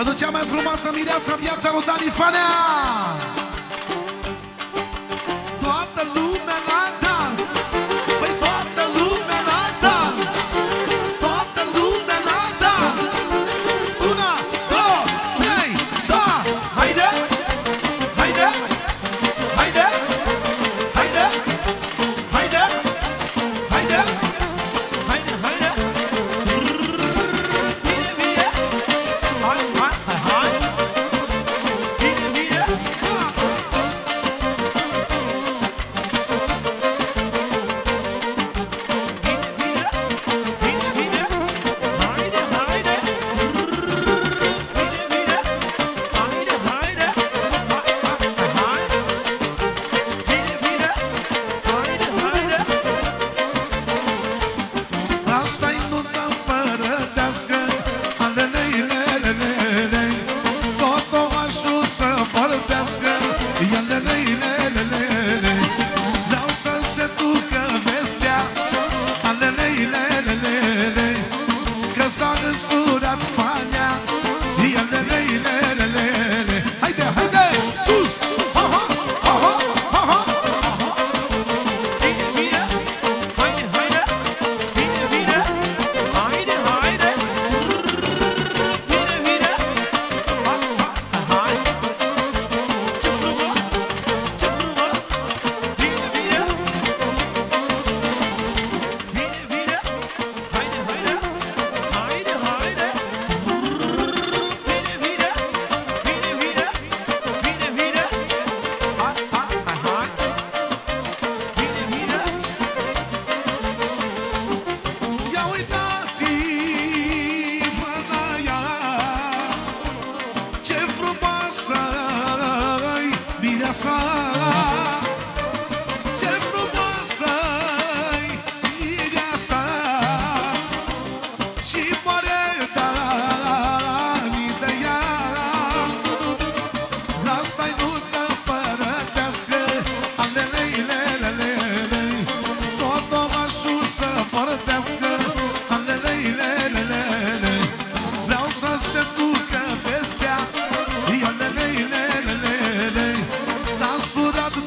Pentru cea mai frumoasă mireasă viața lui Dani Fanea!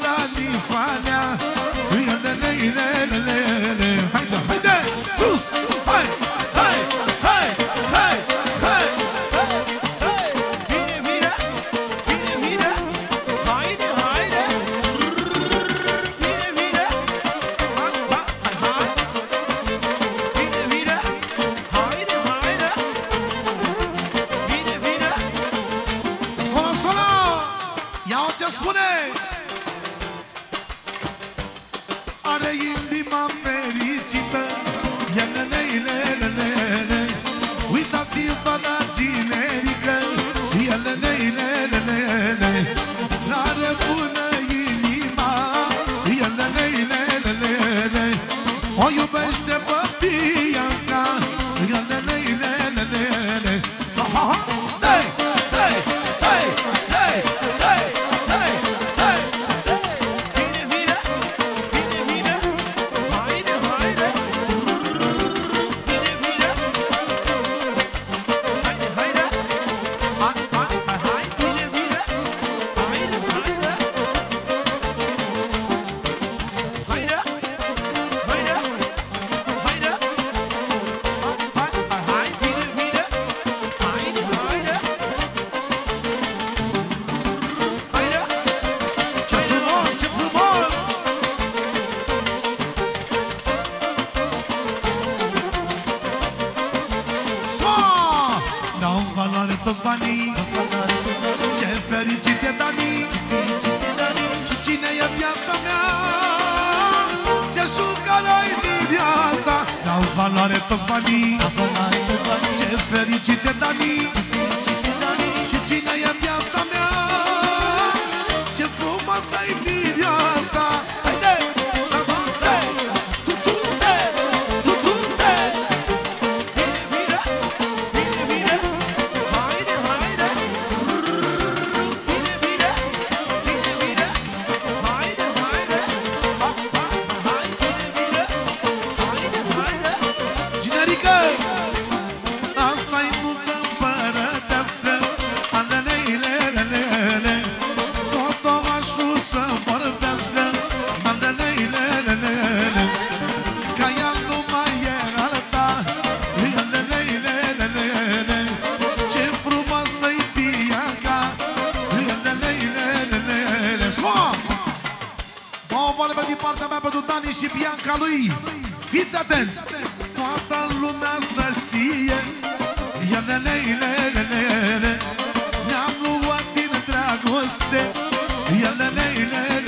tati fanea Ilelelelele Haide, haide, sus, hai, hai, hai, hai, hai, hai! Bine, bine, bine, bine Haide, haide. Bine, bine Ba, ba, hai, hai. Bine, bine Haide, haide. Bine, bine Solo, solo. Ia-o ce! Olha o beijo da papinha toți banii. Ce fericite Dani. Și cine e viața mea? Ce jucare-i viața Dau valoare toți banii. Ce fericite Dani. Și cine e viața mea? Ce frumoasă-i viața vale din partea mea pentru Dani și Bianca lui. Fiți atenți! Toată lumea să știe Ielelelelelele Ne-am luat din dragoste Ielelelelele